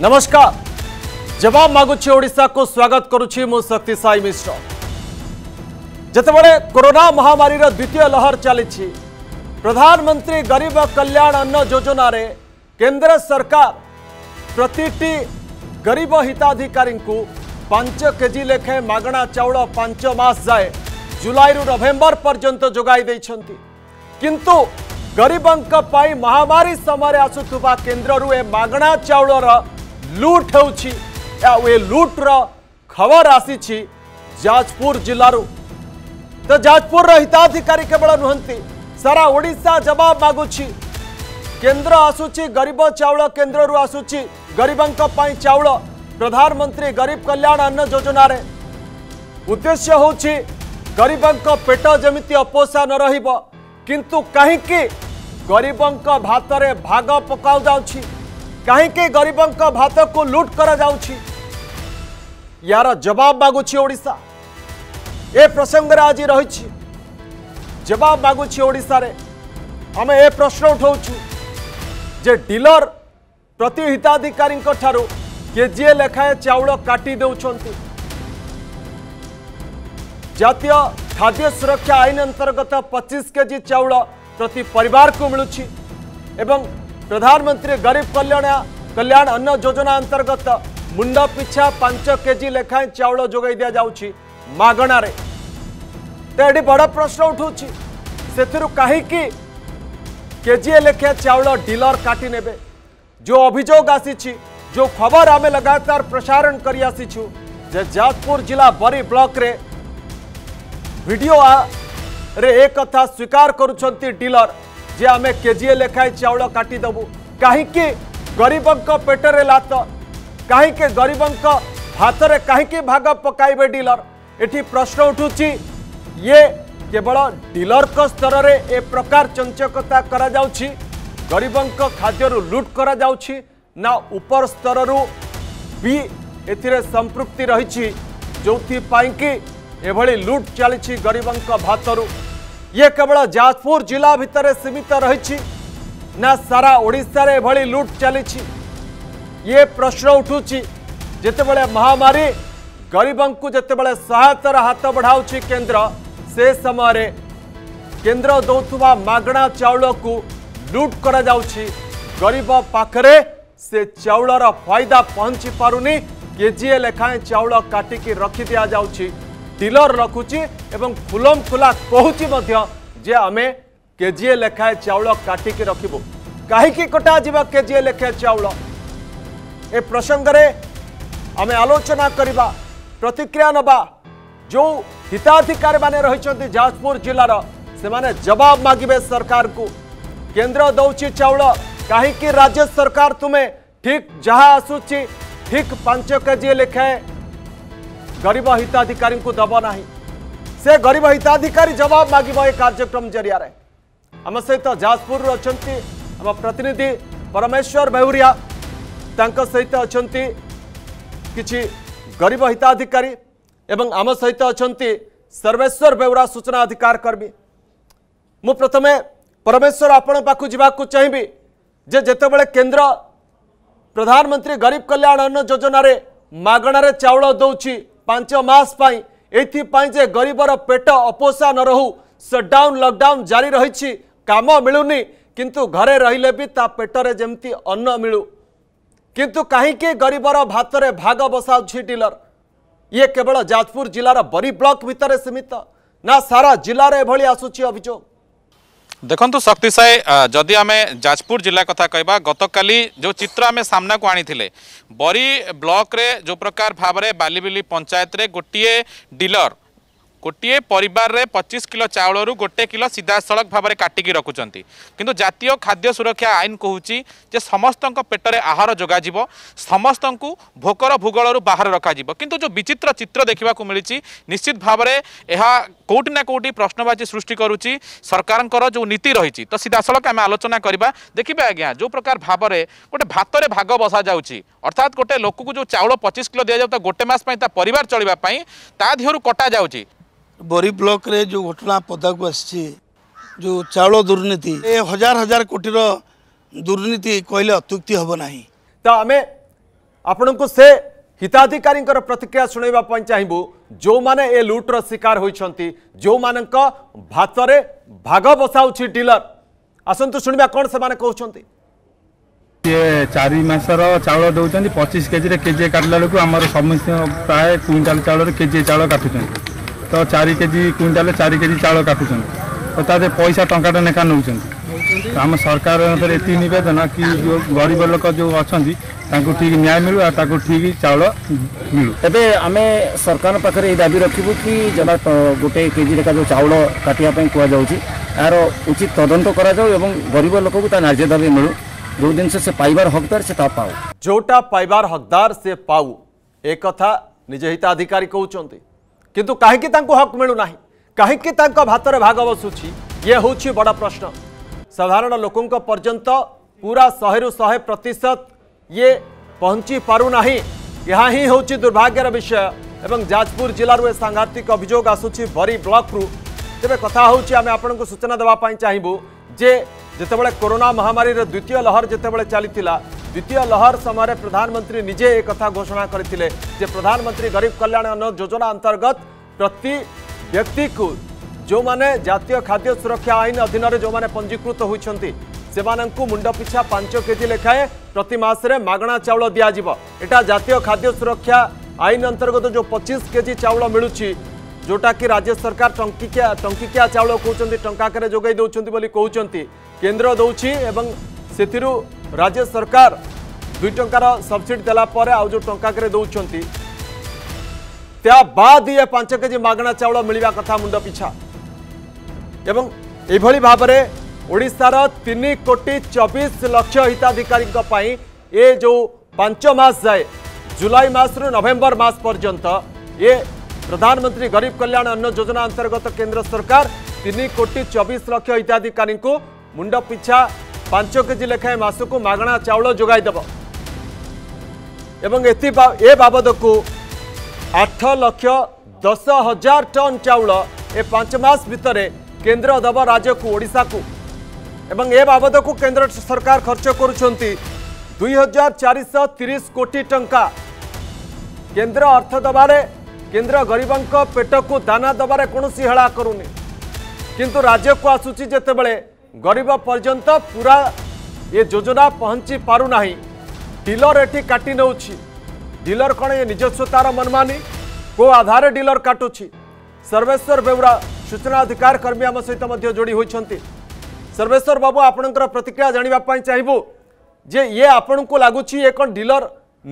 नमस्कार जवाब मागुची ओडा को स्वागत करुच्ची शक्ति साई मिश्र जितेबाला कोरोना महामारी द्वितीय लहर चली प्रधानमंत्री गरीब कल्याण अन्न योजन केन्द्र सरकार प्रति गरीब हिताधिकारी पांच के जी लेखे मगणा चाउल पांच मस जाए रु नभेम्बर पर्यंत जोगाई देइछंती किंतु गरीबों पाई महामारी समय आसुवा केन्द्र मगणा चाउल ଲୁଟ୍ ହେଉଛି ଆଉ ଏ ଲୁଟ୍ର ଖବର ଆସିଛି ଯାଜପୁର ଜିଲ୍ଲାରୁ ତ ଯାଜପୁରର ହିତାଧିକାରୀ କେବଳ ନୁହନ୍ତି ସାରା ଓଡ଼ିଶା ଜବାବ ମାଗୁଛି କେନ୍ଦ୍ର ଆସୁଛି ଗରିବ ଚାଉଳ କେନ୍ଦ୍ରରୁ ଆସୁଛି ଗରିବଙ୍କ ପାଇଁ ଚାଉଳ ପ୍ରଧାନମନ୍ତ୍ରୀ ଗରିବ କଲ୍ୟାଣ ଅନ୍ନ ଯୋଜନାରେ ଉଦ୍ଦେଶ୍ୟ ହେଉଛି ଗରିବଙ୍କ ପେଟ ଯେମିତି ଅପୋଷା ନ ରହିବ କିନ୍ତୁ କାହିଁକି ଗରିବଙ୍କ ଭାତରେ ଭାଗ ପକାଯାଉଛି कहीं गरीब भात को लुट कर यार जवाब मगुचा ओडा ए प्रसंग आज रही जवाब मागुची आम ए प्रश्न उठाऊ जे डीलर प्रति हिताधिकारी के केजीए लेखाए चाउल काटी दौरान खाद्य सुरक्षा आईन अंतर्गत पचीस के जी चाउल प्रति परिवार को मिलू एवं प्रधानमंत्री गरीब कल्याण कल्याण अन्न योजना अंतर्गत मुंड पिछा पांच के जी लेखाएं चाउल जोगाई दि जाऊँगी मगणार तो ये बड़ प्रश्न उठू से कहीं केजीए लेखा चाउल डिलर काटिने जो अभियोग आसी जो खबर आम लगातार प्रसारण कर जाजपुर जिला बरी ब्लक रे भिडियो रे एक कथा स्वीकार करूँ डीलर जे आम के ए लेखाए चाउल काटिदेबू कहीं गरीबों पेटर लात कहीं गरीब हाथ में कहीं भाग पक डर ये प्रश्न उठू ये केवल डीलर स्तर में ए प्रकार चंचकता करा गरीबों खाद्यरू लुट करा ना ऊपर स्तर भी ए रही जो कि लुट चली गरीब भातरू ये केवल जाजपुर जिला भितर सीमित रही ना सारा ओडार एभली लुट चली ये प्रश्न उठू जितेबले महामारी गरीब को जितेबले सहायतार हाथ बढ़ाऊ केन्द्र से समय केन्द्र दौरा मगणा चाउल को लुट कर गरीब पाखे से चाउल फायदा पहुंची पारुनी केजीए लेखाएं चाउल काटिकी रखि दि जाऊँगी डिलर रखुची एवं खुलम खुला कहे आम के जी लेखाए चाउल काटिक रखु कहीं कटा जावा के जी ए लेखाए चाउल ए प्रसंगे आम आलोचना करवा प्रतिक्रिया नवा जो हिताधिकारी मैंने रही जाजपुर जिलार से मैंने जवाब मागे सरकार को केन्द्र दौर चाउल कहीं राज्य सरकार तुम्हें ठीक जहाँ आसुच्छी ठीक पांच के जी लेखाए गरीब हिताधिकारी को दब ना से गरीब हिताधिकारी जवाब मागव ए कार्यक्रम जरिया आम सहित जाजपुर अच्छा आम प्रतिनिधि परमेश्वर बेहुरिया सहित अच्छा कि गरीब हिताधिकारी एवं आम सहित अच्छा सर्वेश्वर बेहुरा सूचना अधिकार कर्मी मु प्रथम परमेश्वर आपण पाखु जावाक चाहिए जे जितेबले केन्द्र प्रधानमंत्री गरीब कल्याण अन्न योजन मगणारे चाउल दौर पांच मसपाई ये गरीबर पेट अपोसा न रहू सटडाउन लकडाउन जारी रही काम मिलूनी किंतु घरे रही भी ता पेटर जमी अन्न मिलू किंतु कहीं गरीबर भात भाग बसाऊ डिलर ये केवल जाजपुर जिलार बरी ब्लक भितर सीमित ना सारा जिले में यह आसूँ अभोग ଦେଖନ୍ତୁ ଶକ୍ତି ସାଏ ଯଦି ଆମେ ଯାଜପୁର ଜିଲ୍ଲା କଥା କହିବା ଗତକାଲି ଯେଉଁ ଚିତ୍ର ଆମେ ସାମ୍ନାକୁ ଆଣିଥିଲେ ବରୀ ବ୍ଲକରେ ଯେଉଁ ପ୍ରକାର ଭାବରେ ବାଲିବିଲି ପଞ୍ଚାୟତରେ ଗୋଟିଏ ଡିଲର ଗୋଟିଏ ପରିବାରରେ ପଚିଶ କିଲୋ ଚାଉଳରୁ ଗୋଟେ କିଲୋ ସିଧାସଳଖ ଭାବରେ କାଟିକି ରଖୁଛନ୍ତି କିନ୍ତୁ ଜାତୀୟ ଖାଦ୍ୟ ସୁରକ୍ଷା ଆଇନ କହୁଛି ଯେ ସମସ୍ତଙ୍କ ପେଟରେ ଆହାର ଯୋଗାଯିବ ସମସ୍ତଙ୍କୁ ଭୋକର ଭୂଗୋଳରୁ ବାହାର ରଖାଯିବ କିନ୍ତୁ ଯେଉଁ ବିଚିତ୍ର ଚିତ୍ର ଦେଖିବାକୁ ମିଳିଛି ନିଶ୍ଚିତ ଭାବରେ ଏହା କେଉଁଠି ନା କେଉଁଠି ପ୍ରଶ୍ନବାଚୀ ସୃଷ୍ଟି କରୁଛି ସରକାରଙ୍କର ଯେଉଁ ନୀତି ରହିଛି ତ ସିଧାସଳଖ ଆମେ ଆଲୋଚନା କରିବା ଦେଖିବେ ଆଜ୍ଞା ଯେଉଁ ପ୍ରକାର ଭାବରେ ଗୋଟେ ଭାତରେ ଭାଗ ବସାଯାଉଛି ଅର୍ଥାତ୍ ଗୋଟେ ଲୋକକୁ ଯେଉଁ ଚାଉଳ ପଚିଶ କିଲୋ ଦିଆଯାଉ ତା ଗୋଟେ ମାସ ପାଇଁ ତା ପରିବାର ଚଳିବା ପାଇଁ ତା ଦେହରୁ କଟାଯାଉଛି ବରୀ ବ୍ଲକରେ ଯେଉଁ ଘଟଣା ପଦାକୁ ଆସିଛି ଯେଉଁ ଚାଉଳ ଦୁର୍ନୀତି ଏ ହଜାର ହଜାର କୋଟିର ଦୁର୍ନୀତି କହିଲେ ଅତ୍ୟୁକ୍ତି ହେବ ନାହିଁ ତ ଆମେ ଆପଣଙ୍କୁ ସେ ହିତାଧିକାରୀଙ୍କର ପ୍ରତିକ୍ରିୟା ଶୁଣାଇବା ପାଇଁ ଚାହିଁବୁ ଯେଉଁମାନେ ଏ ଲୁଟ୍ର ଶିକାର ହୋଇଛନ୍ତି ଯେଉଁମାନଙ୍କ ଭାତରେ ଭାଗ ବସାଉଛି ଡିଲର ଆସନ୍ତୁ ଶୁଣିବା କ'ଣ ସେମାନେ କହୁଛନ୍ତି ସିଏ ଚାରି ମାସର ଚାଉଳ ଦେଉଛନ୍ତି ପଚିଶ କେଜିରେ କେଜିଏ କାଟିଲା ବେଳକୁ ଆମର ସମସ୍ତ ପ୍ରାୟ କୁଇଣ୍ଟାଲ ଚାଉଳରେ କେଜିଏ ଚାଉଳ କାଟୁଛନ୍ତି ତ ଚାରି କେଜି କୁଇଣ୍ଟାଲ ଚାରି କେଜି ଚାଉଳ କାଟୁଛନ୍ତି ତ ତା ଦେହରେ ପଇସା ଟଙ୍କାଟା ଲେଖା ନେଉଛନ୍ତି ଆମ ସରକାର ଉପରେ ଏତିକି ନିବେଦନ କି ଗରିବ ଲୋକ ଯେଉଁ ଅଛନ୍ତି ତାଙ୍କୁ ଠିକ୍ ନ୍ୟାୟ ମିଳୁ ଆଉ ତାଙ୍କୁ ଠିକ୍ ଚାଉଳ ମିଳୁ ଏବେ ଆମେ ସରକାରଙ୍କ ପାଖରେ ଏଇ ଦାବି ରଖିବୁ କି ଜମା ଗୋଟେ କେଜି ଲେଖା ଯେଉଁ ଚାଉଳ କାଟିବା ପାଇଁ କୁହାଯାଉଛି ଏହାର ଉଚିତ ତଦନ୍ତ କରାଯାଉ ଏବଂ ଗରିବ ଲୋକକୁ ତା ନ୍ୟାର୍ଯ୍ୟ ଦାବି ମିଳୁ ଯେଉଁ ଜିନିଷ ସେ ପାଇବାର ହକଦାର ସେ ତା ପାଉ ଯେଉଁଟା ପାଇବାର ହକଦାର ସେ ପାଉ ଏ କଥା ନିଜ ହିତାଧିକାରୀ କହୁଛନ୍ତି किंतु कहीं हक मिलूना कहीं भात भाग बसुची ये हूँ बड़ प्रश्न साधारण लोक पर्यत पूरा शहे रु शहे प्रतिशत ये पहुंची पारना यह ही हूँ दुर्भाग्यर विषय एवं जाजपुर जिलूर यह सांघातिक अभोग आसू बरी ब्लक्रु तेज कथा हूँ आम सूचना देवाई चाहिए जे जिते कोरोना महामारी द्वितीय लहर जिते चली द्वितीय लहर समय प्रधानमंत्री निजे एक घोषणा करते प्रधानमंत्री गरीब कल्याण अन्न योजना अंतर्गत प्रति व्यक्ति প্রতি जो मैंने जितिय खाद्य सुरक्षा आईन अधीन जो माने पंजीकृत होती से मुंड पिछा पांच केजी लेखाएं प्रति मसने मगणा चाउल दिज्व एटा खाद्य सुरक्षा आईन अंतर्गत जो पचीस जी चाउल मिलू जोटा कि राज्य सरकार टंकिया टंकिकिया चाउल कौन टाकर जोगाई दौरान कहते केन्द्र दौर से राज्य सरकार दुई ट सबसीडी देलापर आज टंका दौंट बाद ये पांच के जी मगणा चाउल मिलवा कथा मुंड पिछा एवं यह भाव ओडार तीन कोटी चबीश लक्ष हिताधिकारी ये जो पांच मास जाए जुलाई मस रु नवेम्बर मस पर्यंत ये प्रधानमंत्री गरीब कल्याण अन्न योजना अंतर्गत केंद्र सरकार तीन कोटी चबीश लक्ष हिताधिकारी मुंड पिछा ପାଞ୍ଚ କେଜି ଲେଖାଏଁ ମାସକୁ ମାଗଣା ଚାଉଳ ଯୋଗାଇ ଦେବ ଏବଂ ଏଥି ଏ ବାବଦକୁ ଆଠ ଲକ୍ଷ ଦଶ ହଜାର ଟନ୍ ଚାଉଳ ଏ ପାଞ୍ଚ ମାସ ଭିତରେ କେନ୍ଦ୍ର ଦେବ ରାଜ୍ୟକୁ ଓଡ଼ିଶାକୁ ଏବଂ ଏ ବାବଦକୁ କେନ୍ଦ୍ର ସରକାର ଖର୍ଚ୍ଚ କରୁଛନ୍ତି ଦୁଇ ହଜାର ଚାରିଶହ ତିରିଶ କୋଟି ଟଙ୍କା କେନ୍ଦ୍ର ଅର୍ଥ ଦେବାରେ କେନ୍ଦ୍ର ଗରିବଙ୍କ ପେଟକୁ ଦାନା ଦେବାରେ କୌଣସି ହେଳା କରୁନି କିନ୍ତୁ ରାଜ୍ୟକୁ ଆସୁଛି ଯେତେବେଳେ ଗରିବ ପର୍ଯ୍ୟନ୍ତ ପୁରା ଏ ଯୋଜନା ପହଞ୍ଚି ପାରୁନାହିଁ ଡିଲର ଏଠି କାଟି ନେଉଛି ଡିଲର କ'ଣ ଏ ନିଜସ୍ୱତାର ମନମାନି କେଉଁ ଆଧାରରେ ଡିଲର କାଟୁଛି ସର୍ବେଶ୍ୱର ବେଉରା ସୂଚନା ଅଧିକାର କର୍ମୀ ଆମ ସହିତ ମଧ୍ୟ ଯୋଡ଼ି ହୋଇଛନ୍ତି ସର୍ବେଶ୍ୱର ବାବୁ ଆପଣଙ୍କର ପ୍ରତିକ୍ରିୟା ଜାଣିବା ପାଇଁ ଚାହିଁବୁ ଯେ ଇଏ ଆପଣଙ୍କୁ ଲାଗୁଛି ଇଏ କ'ଣ ଡିଲର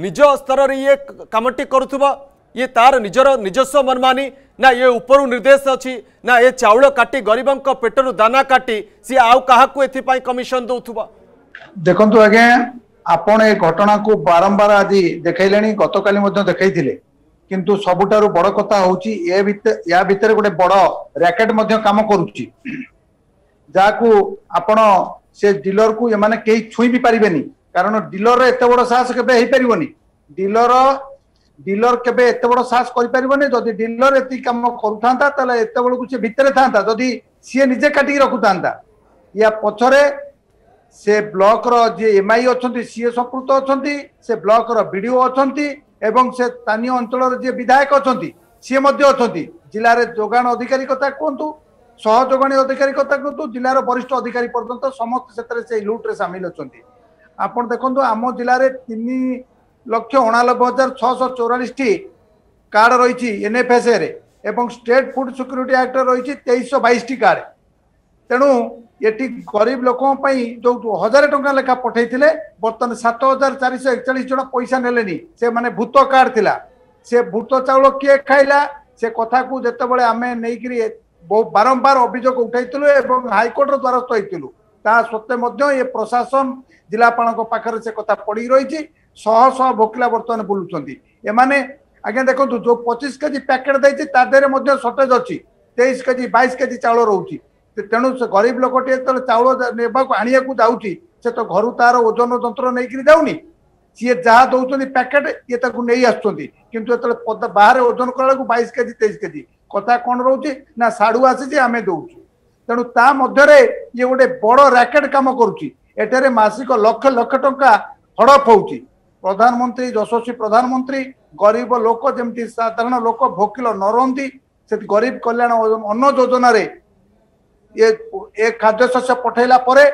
ନିଜ ସ୍ତରରେ ଇଏ କାମଟି କରୁଥିବ ଇଏ ତାର ନିଜର ନିଜସ୍ୱ ମନମାନି ନା ଏ ଉପରୁ ନିର୍ଦ୍ଦେଶ ଅଛି ନା ଏ ଚାଉଳ କାଟି ଗରିବଙ୍କ ପେଟରୁ ଦାନା କାଟି ସିଏ ଆଉ କାହାକୁ ଏଥିପାଇଁ କମିଶନ ଦଉଥିବ ଦେଖନ୍ତୁ ଆଜ୍ଞା ଆପଣ ଏ ଘଟଣାକୁ ବାରମ୍ବାର ଆଜି ଦେଖାଇଲେଣି ଗତକାଲି ମଧ୍ୟ ଦେଖାଇଥିଲେ କିନ୍ତୁ ସବୁଠାରୁ ବଡ କଥା ହଉଛି ଏ ୟା ଭିତରେ ଗୋଟେ ବଡ ର୍ୟାକେଟ ମଧ୍ୟ କାମ କରୁଛି ଯାହାକୁ ଆପଣ ସେ ଡିଲରକୁ ଏମାନେ କେହି ଛୁଇଁ ବି ପାରିବେନି କାରଣ ଡିଲରର ଏତେ ବଡ ସାହସ କେବେ ହେଇପାରିବନି ଡିଲର ଡିଲର କେବେ ଏତେ ବଡ ସାହସ କରିପାରିବନି ଯଦି ଡିଲର ଏତିକି କାମ କରୁଥାନ୍ତା ତାହେଲେ ଏତେ ବେଳକୁ ସେ ଭିତରେ ଥାନ୍ତା ଯଦି ସିଏ ନିଜେ କାଟିକି ରଖୁଥାନ୍ତା ୟା ପଛରେ ସେ ବ୍ଲକର ଯିଏ ଆଇ ଅଛନ୍ତି ସିଏ ସମ୍ପୃକ୍ତ ଅଛନ୍ତି ସେ ବ୍ଲକର ବି ଡିଓ ଅଛନ୍ତି ଏବଂ ସେ ସ୍ଥାନୀୟ ଅଞ୍ଚଳର ଯିଏ ବିଧାୟକ ଅଛନ୍ତି ସିଏ ମଧ୍ୟ ଅଛନ୍ତି ଜିଲ୍ଲାରେ ଯୋଗାଣ ଅଧିକାରୀ କଥା କୁହନ୍ତୁ ସହଯୋଗାଣୀ ଅଧିକାରୀ କଥା କୁହନ୍ତୁ ଜିଲ୍ଲାର ବରିଷ୍ଠ ଅଧିକାରୀ ପର୍ଯ୍ୟନ୍ତ ସମସ୍ତେ ସେଥିରେ ସେଇ ଲୁଟ୍ରେ ସାମିଲ ଅଛନ୍ତି ଆପଣ ଦେଖନ୍ତୁ ଆମ ଜିଲ୍ଲାରେ ତିନି লক্ষ্য হোনা লাগ 644 টি কার্ড রইছি এনএফএস এ রে এবং স্টেট ফুড সিকিউরিটি অ্যাক্ট এ রইছি 2322 টি কার্ড তেনু এটি করিব লোক পই জ 1000 টাকা লেখা পঠাইtile বর্তমান 7441 জন পয়সা নেলে নি সে মানে भूतকার তিলা সে ভূত চাউল কি খাইলা সে কথা কো জেতে বলে আমি নেই গরি বহ বারবার অভিযোগ উঠাইতুলু এবং হাইকোর্টের দয়ারstoiতুলু তা সতে মধ্যে এ প্রশাসন জেলা পাণ কো পাখর সে কথা পড়ি রইছি ଶହ ଶହ ଭୋକିଲା ବର୍ତ୍ତମାନ ବୁଲୁଛନ୍ତି ଏମାନେ ଆଜ୍ଞା ଦେଖନ୍ତୁ ଯେଉଁ ପଚିଶ କେଜି ପ୍ୟାକେଟ୍ ଦେଇଛି ତା ଦେହରେ ମଧ୍ୟ ସର୍ଟେଜ୍ ଅଛି ତେଇଶ କେଜି ବାଇଶ କେଜି ଚାଉଳ ରହୁଛି ତେଣୁ ସେ ଗରିବ ଲୋକଟିଏ ଯେତେବେଳେ ଚାଉଳ ନେବାକୁ ଆଣିବାକୁ ଯାଉଛି ସେ ତ ଘରୁ ତାର ଓଜନ ଯନ୍ତ୍ର ନେଇକିରି ଯାଉନି ସିଏ ଯାହା ଦଉଛନ୍ତି ପ୍ୟାକେଟ୍ ଇଏ ତାକୁ ନେଇ ଆସୁଛନ୍ତି କିନ୍ତୁ ଯେତେବେଳେ ବାହାରେ ଓଜନ କଲାବେଳକୁ ବାଇଶ କେଜି ତେଇଶ କେଜି କଥା କ'ଣ ରହୁଛି ନା ସାଡ଼ୁ ଆସିଛି ଆମେ ଦଉଛୁ ତେଣୁ ତା ମଧ୍ୟରେ ଇଏ ଗୋଟେ ବଡ଼ ରାକେଟ୍ କାମ କରୁଛି ଏଠାରେ ମାସିକ ଲକ୍ଷ ଲକ୍ଷ ଟଙ୍କା ହଡ଼ପ ହେଉଛି ପ୍ରଧାନମନ୍ତ୍ରୀ ଯଶସ୍ୱୀ ପ୍ରଧାନମନ୍ତ୍ରୀ ଗରିବ ଲୋକ ଯେମିତି ସାଧାରଣ ଲୋକ ଭୋକିଲ ନ ରହନ୍ତି ସେଠି ଗରିବ କଲ୍ୟାଣ ଅନ୍ନ ଯୋଜନାରେ ଏ ଏ ଖାଦ୍ୟଶସ୍ୟ ପଠାଇଲା ପରେ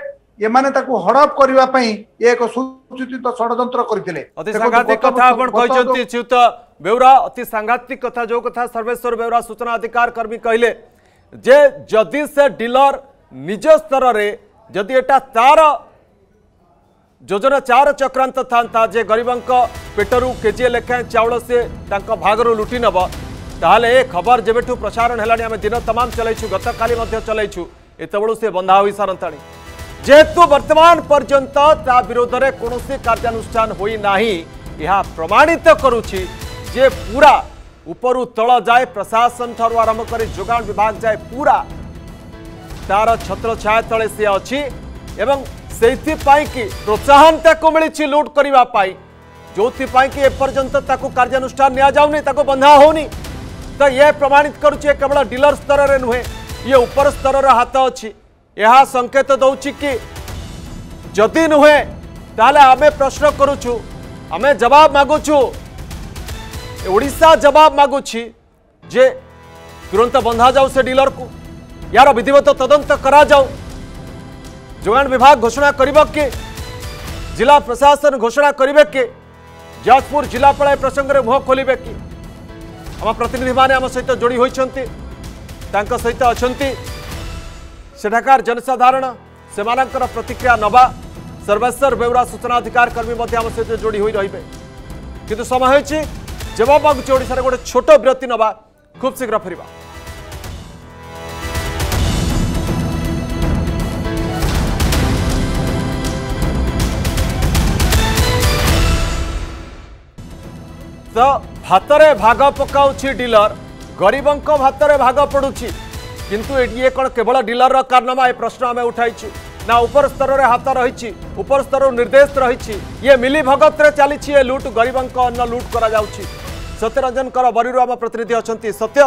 ଏମାନେ ତାକୁ ହଡପ କରିବା ପାଇଁ ଏକ ସୁଚିତ ଷଡଯନ୍ତ୍ର କରିଥିଲେ ଅତି ସାଂଘାତିକ କଥା ଆପଣ କହିଛନ୍ତି ଶ୍ରୀଯୁକ୍ତ ବେଉରା ଅତି ସାଂଘାତିକ କଥା ଯେଉଁ କଥା ସର୍ବେଶ୍ୱର ବେଉରା ସୂଚନା ଅଧିକାର କର୍ମୀ କହିଲେ ଯେ ଯଦି ସେ ଡିଲର ନିଜ ସ୍ତରରେ ଯଦି ଏଟା ତାର योजना चार चक्रांत था जे गरीब पेटर के जी लेखाएं चाउल से भागर लुटि नब ताल खबर जब प्रसारण है दिन तमाम चलु गत काली चलु ये से बंधा हो सारा जेहेतु बर्तमान पर्यंत ता विरोध में कौन कार्यानुष्ठान कार्यानुषाना यह प्रमाणित करुच्चे पूरा उपर तल जाए प्रशासन ठार आरंभ कर जोगाण विभाग जाए पूरा तार छत छाय ते सी अच्छी से प्रोत्साहन ताक मिली लुट करने जो कि कार्यानुषानाऊन ताको बंधा हो तो ये प्रमाणित करवल डिलर स्तर में नुहे ये ऊपर स्तर हाथ अच्छी यह संकेत दौर कि जदि नुहे आम प्रश्न करुचु आम जवाब मगुचु ओडा जवाब मगुच जे तुरंत बंधा जाऊ से डिलर को यार विधिवत तदंत कराऊ जोान विभाग घोषणा कर जिला प्रशासन घोषणा करे कि जाजपुर जिलापा प्रसंग में मुह खोल कि आम प्रतिनिधि मैंने सहित जोड़ी होती सहित अच्छा सेठाकार जनसाधारण से मानकर प्रतिक्रिया नवा सर्वेश्वर बेहरा सूचना अधिकार कर्मी आम सहित जोड़ी हो रे कि समय होवाब बाबू चौड़ी गोटे छोट बरती ना खूब शीघ्र फेरवा ତ ଭାତରେ ଭାଗ ପକାଉଛି ଡିଲର ଗରିବଙ୍କ ଭାତରେ ଭାଗ ପଡ଼ୁଛି କିନ୍ତୁ ଇଏ କ'ଣ କେବଳ ଡିଲରର କାରନାମା ଏ ପ୍ରଶ୍ନ ଆମେ ଉଠାଇଛୁ ନା ଉପର ସ୍ତରରେ ହାତ ରହିଛି ଉପର ସ୍ତରରୁ ନିର୍ଦ୍ଦେଶ ରହିଛି ଇଏ ମିଲିଭଗତରେ ଚାଲିଛି ଏ ଲୁଟ୍ ଗରିବଙ୍କ ଅନ୍ନ ଲୁଟ୍ କରାଯାଉଛି ସତ୍ୟରଞ୍ଜନଙ୍କର ବରିରୁ ଆମ ପ୍ରତିନିଧି ଅଛନ୍ତି ସତ୍ୟ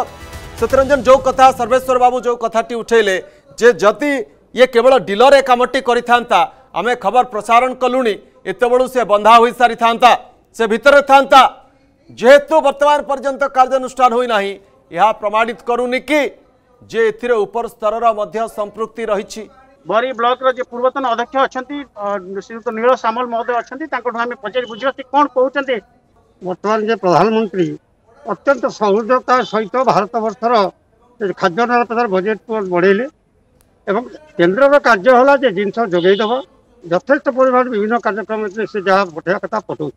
ସତ୍ୟରଞ୍ଜନ ଯେଉଁ କଥା ସର୍ବେଶ୍ୱର ବାବୁ ଯେଉଁ କଥାଟି ଉଠାଇଲେ ଯେ ଯଦି ଇଏ କେବଳ ଡିଲର ଏ କାମଟି କରିଥାନ୍ତା ଆମେ ଖବର ପ୍ରସାରଣ କଲୁଣି ଏତେବେଳୁ ସେ ବନ୍ଧା ହୋଇସାରିଥାନ୍ତା ସେ ଭିତରେ ଥାନ୍ତା ଯେହେତୁ ବର୍ତ୍ତମାନ ପର୍ଯ୍ୟନ୍ତ କାର୍ଯ୍ୟାନୁଷ୍ଠାନ ହୋଇନାହିଁ ଏହା ପ୍ରମାଣିତ କରୁନି କି ଯେ ଏଥିରେ ଉପର ସ୍ତରର ମଧ୍ୟ ସମ୍ପୃକ୍ତି ରହିଛି ବରି ବ୍ଲକର ଯେ ପୂର୍ବତନ ଅଧ୍ୟକ୍ଷ ଅଛନ୍ତି ଶ୍ରୀଯୁକ୍ତ ନୀଳ ସାମଲ ମହୋଦୟ ଅଛନ୍ତି ତାଙ୍କଠୁ ଆମେ ପଚାରି ବୁଝିବା ସେ କ'ଣ କହୁଛନ୍ତି ବର୍ତ୍ତମାନ ଯେ ପ୍ରଧାନମନ୍ତ୍ରୀ ଅତ୍ୟନ୍ତ ସହୃଦତା ସହିତ ଭାରତବର୍ଷର ଖାଦ୍ୟ ନିରାପତ୍ତାର ବଜେଟକୁ ବଢ଼େଇଲେ ଏବଂ କେନ୍ଦ୍ରର କାର୍ଯ୍ୟ ହେଲା ଯେ ଜିନିଷ ଯୋଗାଇଦେବ ଯଥେଷ୍ଟ ପରିମାଣରେ ବିଭିନ୍ନ କାର୍ଯ୍ୟକ୍ରମ ସେ ଯାହା ପଠାଇବା କଥା ପଠାଉଛି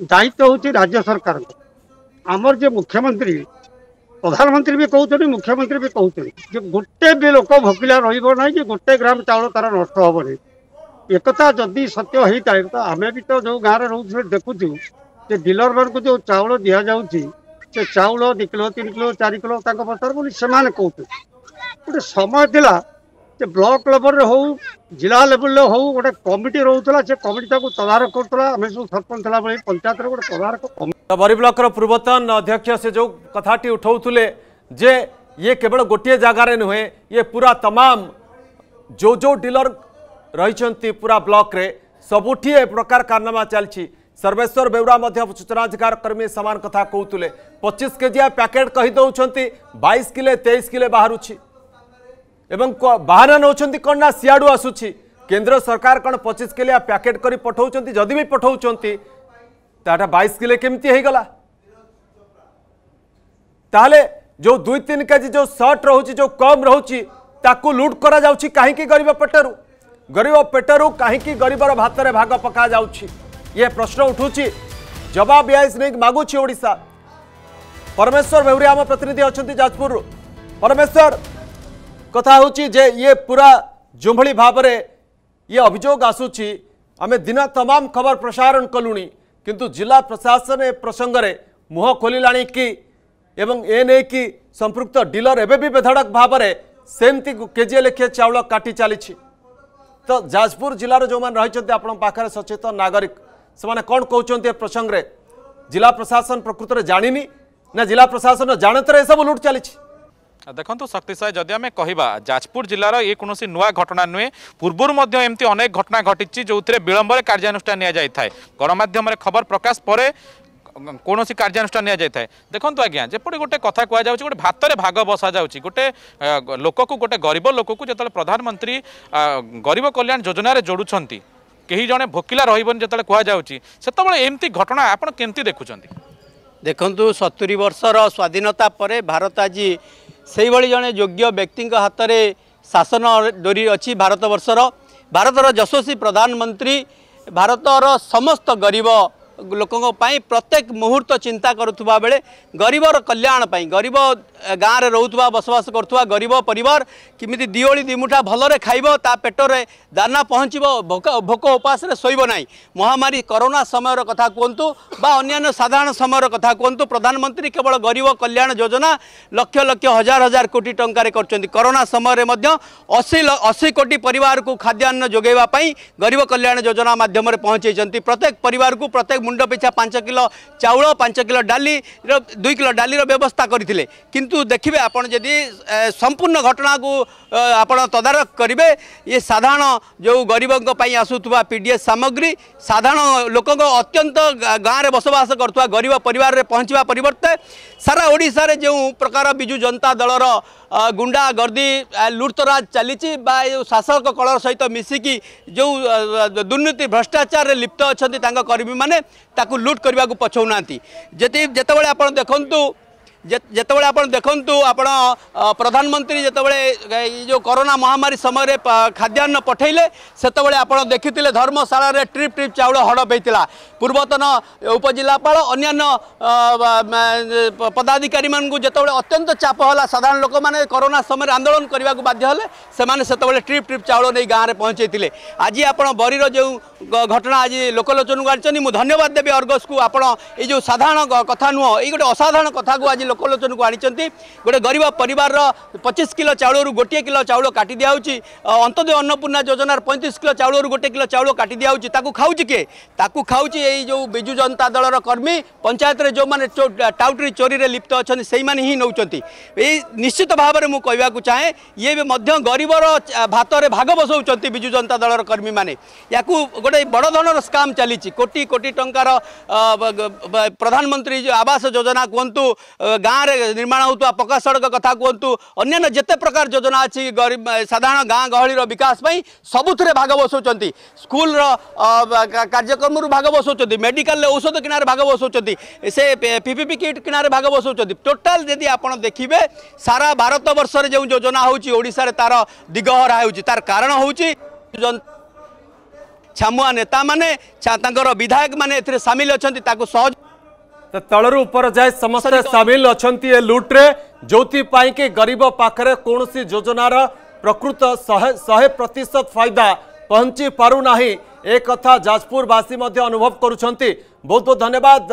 ଦାୟିତ୍ୱ ହେଉଛି ରାଜ୍ୟ ସରକାରଙ୍କ ଆମର ଯେ ମୁଖ୍ୟମନ୍ତ୍ରୀ ପ୍ରଧାନମନ୍ତ୍ରୀ ବି କହୁଛନ୍ତି ମୁଖ୍ୟମନ୍ତ୍ରୀ ବି କହୁଛନ୍ତି ଯେ ଗୋଟେ ବି ଲୋକ ଭୋକିଲା ରହିବ ନାହିଁ ଯେ ଗୋଟେ ଗ୍ରାମ ଚାଉଳ ତାର ନଷ୍ଟ ହେବନି ଏକଥା ଯଦି ସତ୍ୟ ହେଇଥାଏ ତ ଆମେ ବି ତ ଯେଉଁ ଗାଁରେ ରହୁଛୁ ଦେଖୁଛୁ ଯେ ଡିଲରମାନଙ୍କୁ ଯେଉଁ ଚାଉଳ ଦିଆଯାଉଛି ସେ ଚାଉଳ ଦୁଇ କିଲୋ ତିନି କିଲୋ ଚାରି କିଲୋ ତାଙ୍କ ପଛରେ ବୋଲି ସେମାନେ କହୁଛନ୍ତି ଗୋଟେ ସମୟ ଥିଲା से ब्लक लेवल हो जिला लेवल हो गए कमिटी रोला से कमिटी तदारख करूला आम सब सरपंच पंचायत गोटे तदारख बरी ब्लक पूर्वतन अध्यक्ष से जो कथी उठाऊ जे ये केवल गोटे जगार नुहे ये पूरा तमाम जो जो डिलर रही पूरा ब्लक सबुठ प्रकार कारनामा चलती सर्वेश्वर बेहरा सूचनाधिकार कर्मी सामान कथा कहते पचीस के जिया पैकेट कहीदे बैश किले तेईस किले बाहर एवं बाहाना नौ कौन ना सियाड़ू आसूसी केन्द्र सरकार कौन पचीस किलिया पैकेट कर पठाऊँ जदि भी पठाऊँ ताटा बैस किले केमती है गला। ताले जो दुई तीन के जी जो सर्ट रोच जो कम रोचे ताकू लुट कर कहीं गरीब पेटर गरीब पेटर कहीं गरीब भात भाग पका जा प्रश्न उठू जवाब आईस नहीं मगुच परमेश्वर बेहूरी आम प्रतिनिधि अच्छा जाजपुरु परमेश्वर କଥା ହେଉଛି ଯେ ଇଏ ପୁରା ଯେଉଁଭଳି ଭାବରେ ଇଏ ଅଭିଯୋଗ ଆସୁଛି ଆମେ ଦିନ ତମାମ ଖବର ପ୍ରସାରଣ କଲୁଣି କିନ୍ତୁ ଜିଲ୍ଲା ପ୍ରଶାସନ ଏ ପ୍ରସଙ୍ଗରେ ମୁହଁ ଖୋଲିଲାଣି କି ଏବଂ ଏ ନେଇକି ସମ୍ପୃକ୍ତ ଡିଲର ଏବେ ବି ବେଧଡ଼କ ଭାବରେ ସେମିତି କେଜିଏ ଲେଖେ ଚାଉଳ କାଟି ଚାଲିଛି ତ ଯାଜପୁର ଜିଲ୍ଲାର ଯେଉଁମାନେ ରହିଛନ୍ତି ଆପଣଙ୍କ ପାଖରେ ସଚେତନ ନାଗରିକ ସେମାନେ କ'ଣ କହୁଛନ୍ତି ଏ ପ୍ରସଙ୍ଗରେ ଜିଲ୍ଲା ପ୍ରଶାସନ ପ୍ରକୃତରେ ଜାଣିନି ନା ଜିଲ୍ଲା ପ୍ରଶାସନ ଜାଣତରେ ଏସବୁ ଲୁଟ୍ ଚାଲିଛି দেখুন শক্তি সাহ যদি আমি কহা যাজপুর জেলার ইয়ে কোণী নয় ঘটনা নুহে পূর্ব এমতি অনেক ঘটনা ঘটিছে যে বিলম্বরে কার্যানুষ্ঠান নিয়ে যাই গণমাধ্যমে খবর প্রকাশ পরে কোণী কার্যানুষ্ঠান নিয়ে যাই দেখুন আজ্ঞা যেপটি গোটে কথা কুযাচ্ছে গোটে ভাতরে ভাগ বসা যাচ্ছে গোটে লোককে গোটে গরিব লোককে যেত প্রধানমন্ত্রী গরিব কল্যাণ যোজনার যোড়ুচ্ছেন কেহি জনে ভোকিলা রহবনি যেত কুযাচ্ছে সেতবে এমতি ঘটনা আপনার কমিটি দেখুছেন দেখুন সতুরি বর্ষর স্বাধীনতা পরে ভারত আজ ସେହିଭଳି ଜଣେ ଯୋଗ୍ୟ ବ୍ୟକ୍ତିଙ୍କ ହାତରେ ଶାସନ ଡୋରି ଅଛି ଭାରତବର୍ଷର ଭାରତର ଯଶସ୍ୱୀ ପ୍ରଧାନମନ୍ତ୍ରୀ ଭାରତର ସମସ୍ତ ଗରିବ ଲୋକଙ୍କ ପାଇଁ ପ୍ରତ୍ୟେକ ମୁହୂର୍ତ୍ତ ଚିନ୍ତା କରୁଥିବା ବେଳେ ଗରିବର କଲ୍ୟାଣ ପାଇଁ ଗରିବ ଗାଁରେ ରହୁଥିବା ବସବାସ କରୁଥିବା ଗରିବ ପରିବାର କେମିତି ଦିଓଳି ଦିମୁଠା ଭଲରେ ଖାଇବ ତା ପେଟରେ ଦାନା ପହଞ୍ଚିବ ଭୋକ ଉପାସରେ ଶୋଇବ ନାହିଁ ମହାମାରୀ କରୋନା ସମୟର କଥା କୁହନ୍ତୁ ବା ଅନ୍ୟାନ୍ୟ ସାଧାରଣ ସମୟର କଥା କୁହନ୍ତୁ ପ୍ରଧାନମନ୍ତ୍ରୀ କେବଳ ଗରିବ କଲ୍ୟାଣ ଯୋଜନା ଲକ୍ଷ ଲକ୍ଷ ହଜାର ହଜାର କୋଟି ଟଙ୍କାରେ କରୁଛନ୍ତି କରୋନା ସମୟରେ ମଧ୍ୟ ଅଶୀ ଅଶୀ କୋଟି ପରିବାରକୁ ଖାଦ୍ୟାନ୍ନ ଯୋଗାଇବା ପାଇଁ ଗରିବ କଲ୍ୟାଣ ଯୋଜନା ମାଧ୍ୟମରେ ପହଞ୍ଚାଇଛନ୍ତି ପ୍ରତ୍ୟେକ ପରିବାରକୁ ପ୍ରତ୍ୟେକ মুন্ড পিছা পাঁচ কিলো চাউল পাঁচ কিলো ডালি দুই কিলো ডালির ব্যবস্থা করে কিন্তু দেখবে আপনার যদি সম্পূর্ণ ঘটনাক আপনার তদারখ করবে ইয়ে সাধারণ যে গরিবঙ্ আসুবা পিডিএস সামগ্রী সাধারণ লোক অত্যন্ত গাঁরে বসবাস করুয়া গরিব পরিবার পৌঁছবা পরিবর্তে সারা ওড়শার যে প্রকার বিজু জনতা দলর ଗୁଣ୍ଡା ଗର୍ଦି ଲୁଟତରାଜ ଚାଲିଛି ବା ଏ ଯେଉଁ ଶାସକ କଳର ସହିତ ମିଶିକି ଯେଉଁ ଦୁର୍ନୀତି ଭ୍ରଷ୍ଟାଚାରରେ ଲିପ୍ତ ଅଛନ୍ତି ତାଙ୍କ କର୍ମୀମାନେ ତାକୁ ଲୁଟ୍ କରିବାକୁ ପଛଉନାହାନ୍ତି ଯେତେ ଯେତେବେଳେ ଆପଣ ଦେଖନ୍ତୁ ଯେତେବେଳେ ଆପଣ ଦେଖନ୍ତୁ ଆପଣ ପ୍ରଧାନମନ୍ତ୍ରୀ ଯେତେବେଳେ ଏଇ ଯେଉଁ କରୋନା ମହାମାରୀ ସମୟରେ ଖାଦ୍ୟାନ୍ନ ପଠାଇଲେ ସେତେବେଳେ ଆପଣ ଦେଖିଥିଲେ ଧର୍ମଶାଳାରେ ଟ୍ରିପ୍ ଟ୍ରିପ୍ ଚାଉଳ ହଡ଼ପ ହେଇଥିଲା पूर्वतन उपजिला अन्य पदाधिकारी जत अत्यंत चाप होला साधारण लोक मैंने करोना समय आंदोलन करने को बाध्य से ट्रिप ट्रिप चाउल नहीं गाँव में पहुंचे आज आप बरीर जो घटना आज लोकलोचन को आनी मुझे धन्यवाद देवी अर्गस को आप जो साधारण कथा नुह ये गोटे असाधारण कथा को आज लोकलोचन को आनी गोटे गरीब पर पचिश किलो चाउल गोटे किलो चाउल काटि दिहे अंत्योदय अन्नपूर्णा योजनार पैंतीस किलो चाउल गोटे किलो चाउल का दिहे खाऊ किए खाऊ ଏଇ ଯେଉଁ ବିଜୁ ଜନତା ଦଳର କର୍ମୀ ପଞ୍ଚାୟତରେ ଯେଉଁମାନେ ଟାଉଟରି ଚୋରିରେ ଲିପ୍ତ ଅଛନ୍ତି ସେଇମାନେ ହିଁ ନେଉଛନ୍ତି ଏଇ ନିଶ୍ଚିତ ଭାବରେ ମୁଁ କହିବାକୁ ଚାହେଁ ଇଏ ବି ମଧ୍ୟ ଗରିବର ଭାତରେ ଭାଗ ବସାଉଛନ୍ତି ବିଜୁ ଜନତା ଦଳର କର୍ମୀମାନେ ୟାକୁ ଗୋଟେ ବଡ଼ ଧରଣର ସ୍କାମ୍ ଚାଲିଛି କୋଟି କୋଟି ଟଙ୍କାର ପ୍ରଧାନମନ୍ତ୍ରୀ ଆବାସ ଯୋଜନା କୁହନ୍ତୁ ଗାଁରେ ନିର୍ମାଣ ହେଉଥିବା ପକ୍କା ସଡ଼କ କଥା କୁହନ୍ତୁ ଅନ୍ୟାନ୍ୟ ଯେତେ ପ୍ରକାର ଯୋଜନା ଅଛି ଗରିବ ସାଧାରଣ ଗାଁ ଗହଳିର ବିକାଶ ପାଇଁ ସବୁଥିରେ ଭାଗ ବସାଉଛନ୍ତି ସ୍କୁଲର କାର୍ଯ୍ୟକ୍ରମରୁ ଭାଗ ବସାଉଛନ୍ତି बसुच्च मेडिकाल औषध किणार भाग बसुच्च से पीपीपी किट किणार भाग बसुच्च टोटाल जी आप देखिए सारा भारत वर्षर योजना होशार तार दिगहरा हो तार कारण हूँ छामुआ नेता मैंने विधायक मैंने सामिल अच्छा तो तलर उपर जाए समस्त सामिल अच्छा लुट्रे जो कि गरीब पाखे कौन सी योजनार प्रकृत शहे प्रतिशत फायदा पहुँची पार एक कथा अनुभव करुं बहुत बहुत धन्यवाद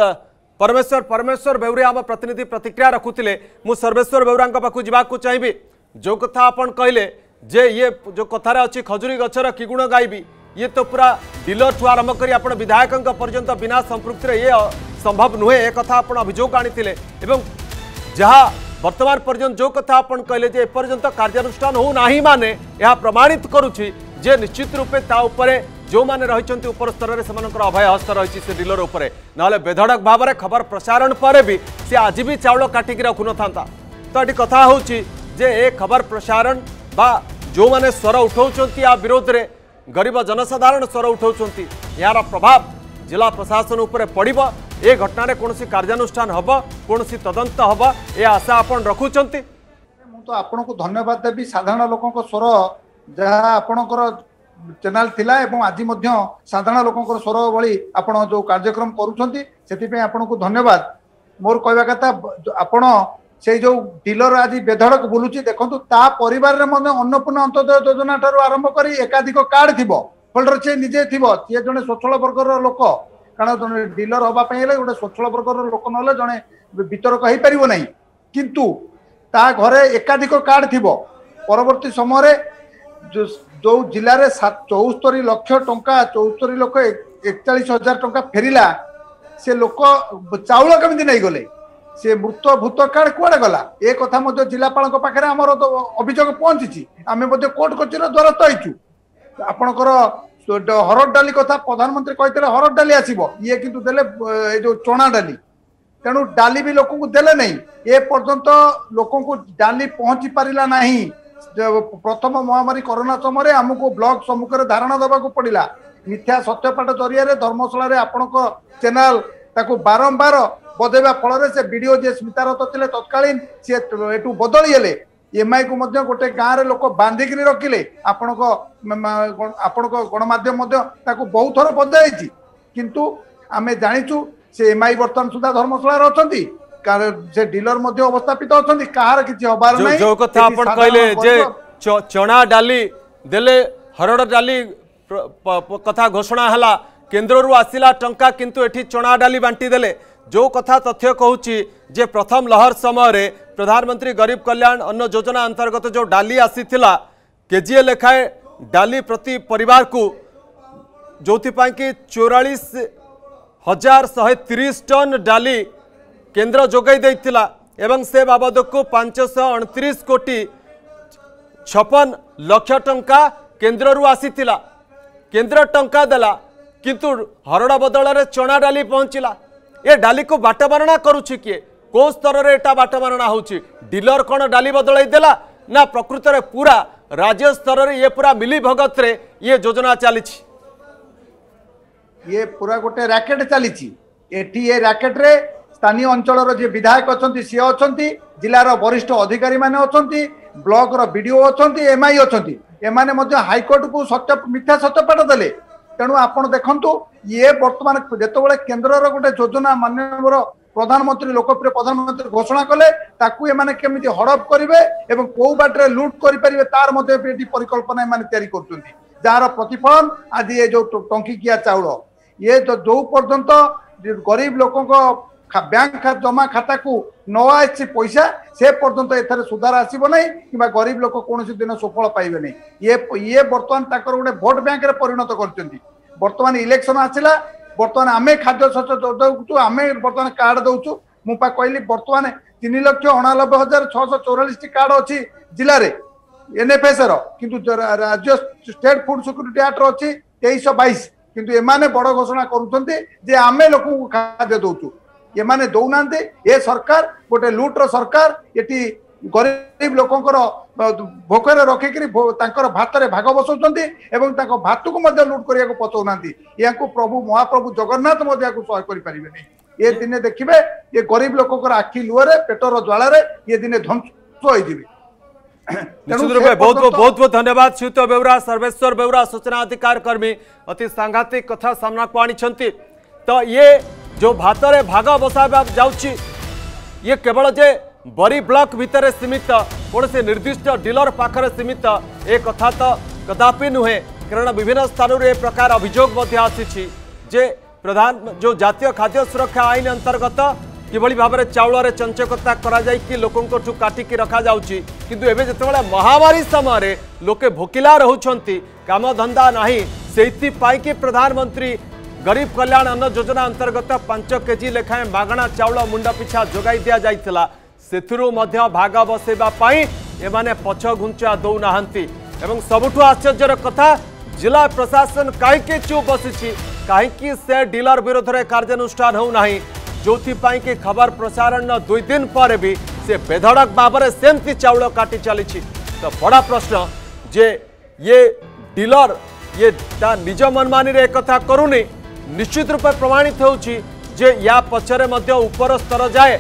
परमेश्वर परमेश्वर बेउरी आम प्रतिनिधि प्रतिक्रिया रखुले मु सर्वेश्वर बेउरा पाक जावाक चाहिए जो कथा आप कहले जे ये जो कथार अच्छी खजुरी गचर कि गुण गायबी ये तो पूरा डिलर ठू आरंभ कर आप विधायकों पर्यंत बिना संपृक्ति ये संभव नुहे एक अभोग आनी जहाँ बर्तमान पर्यंत जो कथा आप कहले कार्यानुष्ठान हो यह प्रमाणित करुच्ची निश्चित रूपे ताऊपर जो मैंने रही उपर स्तर से अभय हस्त रही से डिलर उपर ना बेधड़क भाव में खबर प्रसारण पर भी सी आज भी चाउल काटिक रखुन था तो ये कथा हूँ खबर प्रसारण बा जो माने स्वर उठाऊँ या विरोध में गरीब जनसाधारण स्वर उठाऊँ यार प्रभाव जिला प्रशासन उपर पड़ ए घटन कौन कार्यानुष्ठान हम कौन तदंत हम ये आशा आप रखुंत मुझे धन्यवाद देवी साधारण लोक स्वर जहाँ आपणकर चैनल थिला एवं आज साधारण लोकों स्वर भाई आप जो कार्यक्रम करपू मोर कह कथा आप जो डिलर आज बेधड़क बुलू देखु तापूर्ण अंत योजना ठार आरंभ कर एकाधिक कार्ड थी फल से निजे थी सीए जो स्वच्छल वर्ग रोक कारण जो डिलर हाँपाई गोटे स्वच्छल वर्ग रोक ना जन वितरक हो पार ना कि घरे एकाधिक कार्ड थी परवर्त समय ଯୋଉ ଜିଲ୍ଲାରେ ଚଉସ୍ତରୀ ଲକ୍ଷ ଟଙ୍କା ଚଉସ୍ତରୀ ଲକ୍ଷ ଏକଚାଳିଶ ହଜାର ଟଙ୍କା ଫେରିଲା ସେ ଲୋକ ଚାଉଳ କେମିତି ନେଇଗଲେ ସେ ମୃତ ଭୂତ କାର୍ଡ କୁଆଡେ ଗଲା ଏ କଥା ମଧ୍ୟ ଜିଲ୍ଲାପାଳଙ୍କ ପାଖରେ ଆମର ଅଭିଯୋଗ ପହଞ୍ଚିଛି ଆମେ ମଧ୍ୟ କୋର୍ଟ କଚେରୀର ଦ୍ୱାରସ୍ଥ ହେଇଛୁ ଆପଣଙ୍କର ହରଡ଼ ଡାଲି କଥା ପ୍ରଧାନମନ୍ତ୍ରୀ କହିଥିଲେ ହରଡ଼ ଡାଲି ଆସିବ ଇଏ କିନ୍ତୁ ଦେଲେ ଏ ଯୋଉ ଚଣା ଡାଲି ତେଣୁ ଡାଲି ବି ଲୋକଙ୍କୁ ଦେଲେ ନାହିଁ ଏ ପର୍ଯ୍ୟନ୍ତ ଲୋକଙ୍କୁ ଡାଲି ପହଞ୍ଚି ପାରିଲା ନାହିଁ ପ୍ରଥମ ମହାମାରୀ କରୋନା ସମୟରେ ଆମକୁ ବ୍ଲକ ସମ୍ମୁଖରେ ଧାରଣା ଦେବାକୁ ପଡ଼ିଲା ମିଥ୍ୟା ସତ୍ୟପାଠ ଜରିଆରେ ଧର୍ମଶାଳାରେ ଆପଣଙ୍କ ଚ୍ୟାନେଲ ତାକୁ ବାରମ୍ବାର ବଦେଇବା ଫଳରେ ସେ ବିଡିଓ ଯିଏ ସ୍ମିତାରତ ଥିଲେ ତତ୍କାଳୀନ ସିଏ ଏଠୁ ବଦଳି ହେଲେ ଏମଆଇକୁ ମଧ୍ୟ ଗୋଟେ ଗାଁରେ ଲୋକ ବାନ୍ଧିକିରି ରଖିଲେ ଆପଣଙ୍କ ଆପଣଙ୍କ ଗଣମାଧ୍ୟମ ମଧ୍ୟ ତାକୁ ବହୁତ ଥର ବଦଳାଇଛି କିନ୍ତୁ ଆମେ ଜାଣିଛୁ ସେ ଏମଆଇ ବର୍ତ୍ତମାନ ସୁଦ୍ଧା ଧର୍ମଶାଳାରେ ଅଛନ୍ତି ସେ ଡିଲର ମଧ୍ୟ ଅବସ୍ଥାପିତ ଅଛନ୍ତି କାହାର କିଛି ହବାର ନାହିଁ ଯୋଉ କଥା ଆପଣ କହିଲେ ଯେ ଚଣା ଡାଲି ଦେଲେ ହରଡ଼ ଡାଲି କଥା ଘୋଷଣା ହେଲା କେନ୍ଦ୍ରରୁ ଆସିଲା ଟଙ୍କା କିନ୍ତୁ ଏଠି ଚଣା ଡାଲି ବାଣ୍ଟିଦେଲେ ଯେଉଁ କଥା ତଥ୍ୟ କହୁଛି ଯେ ପ୍ରଥମ ଲହର ସମୟରେ ପ୍ରଧାନମନ୍ତ୍ରୀ ଗରିବ କଲ୍ୟାଣ ଅନ୍ନ ଯୋଜନା ଅନ୍ତର୍ଗତ ଯେଉଁ ଡାଲି ଆସିଥିଲା କେଜିଏ ଲେଖାଏଁ ଡାଲି ପ୍ରତି ପରିବାରକୁ ଯେଉଁଥିପାଇଁ କି ଚଉରାଳିଶ ହଜାର ଶହେ ତିରିଶ ଟନ୍ ଡାଲି କେନ୍ଦ୍ର ଯୋଗାଇ ଦେଇଥିଲା ଏବଂ ସେ ବାବଦକୁ ପାଞ୍ଚଶହ ଅଣତିରିଶ କୋଟି ଛପନ ଲକ୍ଷ ଟଙ୍କା କେନ୍ଦ୍ରରୁ ଆସିଥିଲା କେନ୍ଦ୍ର ଟଙ୍କା ଦେଲା କିନ୍ତୁ ହରଡ଼ ବଦଳରେ ଚଣା ଡାଲି ପହଞ୍ଚିଲା ଏ ଡାଲିକୁ ବାଟମାରଣା କରୁଛି କିଏ କେଉଁ ସ୍ତରରେ ଏଇଟା ବାଟମାରଣା ହେଉଛି ଡିଲର କ'ଣ ଡାଲି ବଦଳାଇ ଦେଲା ନା ପ୍ରକୃତରେ ପୁରା ରାଜ୍ୟ ସ୍ତରରେ ଇଏ ପୁରା ମିଲିଭଗତରେ ଇଏ ଯୋଜନା ଚାଲିଛି ଇଏ ପୁରା ଗୋଟେ ରାକେଟ ଚାଲିଛି ଏଠି ଏ ରାକେଟରେ ସ୍ଥାନୀୟ ଅଞ୍ଚଳର ଯିଏ ବିଧାୟକ ଅଛନ୍ତି ସିଏ ଅଛନ୍ତି ଜିଲ୍ଲାର ବରିଷ୍ଠ ଅଧିକାରୀମାନେ ଅଛନ୍ତି ବ୍ଲକର ବିଡ଼ିଓ ଅଛନ୍ତି ଏମ୍ଆଇ ଅଛନ୍ତି ଏମାନେ ମଧ୍ୟ ହାଇକୋର୍ଟକୁ ସତ୍ୟ ମିଥ୍ୟା ସତ୍ୟପାଠ ଦେଲେ ତେଣୁ ଆପଣ ଦେଖନ୍ତୁ ଇଏ ବର୍ତ୍ତମାନ ଯେତେବେଳେ କେନ୍ଦ୍ରର ଗୋଟେ ଯୋଜନା ମାନ୍ୟବର ପ୍ରଧାନମନ୍ତ୍ରୀ ଲୋକପ୍ରିୟ ପ୍ରଧାନମନ୍ତ୍ରୀ ଘୋଷଣା କଲେ ତାକୁ ଏମାନେ କେମିତି ହଡପ କରିବେ ଏବଂ କୋଉ ବାଟରେ ଲୁଟ୍ କରିପାରିବେ ତାର ମଧ୍ୟ ଏଠି ପରିକଳ୍ପନା ଏମାନେ ତିଆରି କରୁଛନ୍ତି ଯାହାର ପ୍ରତିଫଳନ ଆଜି ଏ ଯୋଉ ଟଙ୍କିକିଆ ଚାଉଳ ଇଏ ଯୋଉ ପର୍ଯ୍ୟନ୍ତ ଗରିବ ଲୋକଙ୍କ ବ୍ୟାଙ୍କ ଜମା ଖାତାକୁ ନ ଆସିଛି ପଇସା ସେ ପର୍ଯ୍ୟନ୍ତ ଏଥିରେ ସୁଧାର ଆସିବ ନାହିଁ କିମ୍ବା ଗରିବ ଲୋକ କୌଣସି ଦିନ ସୁଫଳ ପାଇବେ ନାହିଁ ଇଏ ଇଏ ବର୍ତ୍ତମାନ ତାଙ୍କର ଗୋଟେ ଭୋଟ ବ୍ୟାଙ୍କରେ ପରିଣତ କରିଛନ୍ତି ବର୍ତ୍ତମାନ ଇଲେକ୍ସନ ଆସିଲା ବର୍ତ୍ତମାନ ଆମେ ଖାଦ୍ୟ ଶସ୍ୟ ଦେଉଛୁ ଆମେ ବର୍ତ୍ତମାନ କାର୍ଡ ଦେଉଛୁ ମୁଁ ପା କହିଲି ବର୍ତ୍ତମାନ ତିନି ଲକ୍ଷ ଅଣାନବେ ହଜାର ଛଅଶହ ଚଉରାଳିଶଟି କାର୍ଡ ଅଛି ଜିଲ୍ଲାରେ ଏନ୍ଏଫ୍ଏସ୍ର କିନ୍ତୁ ରାଜ୍ୟ ଷ୍ଟେଟ୍ ଫୁଡ୍ ସିକ୍ୟୁରିଟି ଆକ୍ଟର ଅଛି ତେଇଶହ ବାଇଶ କିନ୍ତୁ ଏମାନେ ବଡ଼ ଘୋଷଣା କରୁଛନ୍ତି ଯେ ଆମେ ଲୋକଙ୍କୁ ଖାଦ୍ୟ ଦେଉଛୁ ये माने दौना ये सरकार गोटे लुट्र सरकार ये गरीब लोक भोक रखकर भात भाग बसाऊँ भात को लुट करने को पचौना या प्रभु महाप्रभु जगन्नाथ मैं या सहय ये दिने देखिए ये गरीब लोक आखि लुहर पेटर ज्वाला ये दिन ध्वंस बहुत बहुत बहुत धन्यवाद श्युत बेहरा सर्वेश्वर बेहरा सूचना अधिकार कर्मी अति सांघातिक कथा सामना को आनी तो ये जो भात भाग बसा जाए केवल जे बरी ब्लक भितर सीमित कौन से निर्दिष्ट डिलर पाखे सीमित एक कथा तो कदापि नुहे कारण विभिन्न स्थान एक प्रकार अभोग आसी प्रधान जो जातीय खाद्य सुरक्षा आईन अंतर्गत किभली भाव में चाउल चंचकता करोकों काटिकी रखा किंतु एवं महामारी समय लोके भोकिला रोच कामधंदा ना से प्रधानमंत्री গরিব কল্যাণ অন্ন যোজনা অন্তর্গত পাঁচ কেজি লেখাଏଁ মাগଣା চাউল মুন্ড পিছা যোগাই দিয়া যাইছিলা ସେଥିରୁ ମଧ୍ୟ ଭାଗ ବସେଇବା ପାଇଁ ଏମାନେ ପଛଘୁଞ୍ଚା ଦେଉନାହାନ୍ତି ଏବଂ ସବୁଠୁ ଆଶ୍ଚର୍ଯ୍ୟର କଥା ଜିଲ୍ଲା ପ୍ରଶାସନ କାହିଁକି ଚୁପ୍ ବସିଛି କାହିଁକି ସେ ଡିଲର ବିରୋଧରେ କାର୍ଯ୍ୟାନୁଷ୍ଠାନ ହେଉନାହିଁ ଯେଉଁଥିପାଇଁ କି ଖବର ପ୍ରସାରଣର ଦୁଇ ଦିନ ପରେ ବି ସେ ବେଧଡ଼କ ଭାବରେ ସେମିତି ଚାଉଳ କାଟି ଚାଲିଛି ତ ବଡ଼ ପ୍ରଶ୍ନ ଯେ ଇଏ ଡିଲର ଇଏ ତା ନିଜ ମନମାନିରେ ଏକଥା କରୁନି निश्चित रूप प्रमाणित हो या पचरे मध्य ऊपर स्तर जाए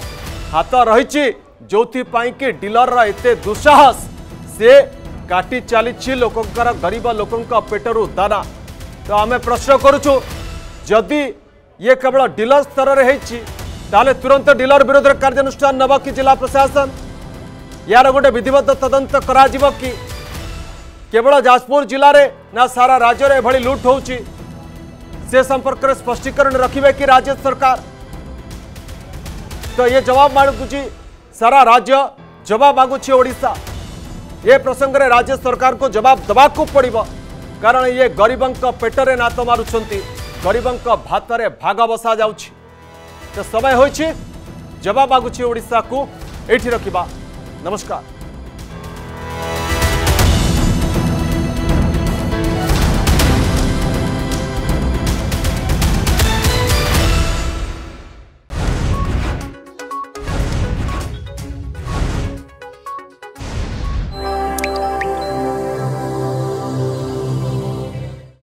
हाथ रही जो कि डिलर रत दुस्साहस से काटी चली लोकं गरीब लोकं पेटर दाना तो आम प्रश्न करुचु जदि ये केवल डिलर स्तर ताले तुरंत डिलर विरोध कार्यानुषान नब कि जिला प्रशासन यार गोटे विधिवत तदंत करवल जाजपुर जिले में ना सारा राज्य में यह लुट हो से संपर्क में स्पष्टीकरण रखिए कि राज्य सरकार तो ये जवाब मांगू सारा राज्य जवाब मांगुच ओडा ये प्रसंग में राज्य सरकार को जवाब दवाक पड़ कारण ये गरीबों पेटर नात मारुंट गरीबों भात भाग बसा जा तो समय हो जवाब मागुच ओडा को ये रखा नमस्कार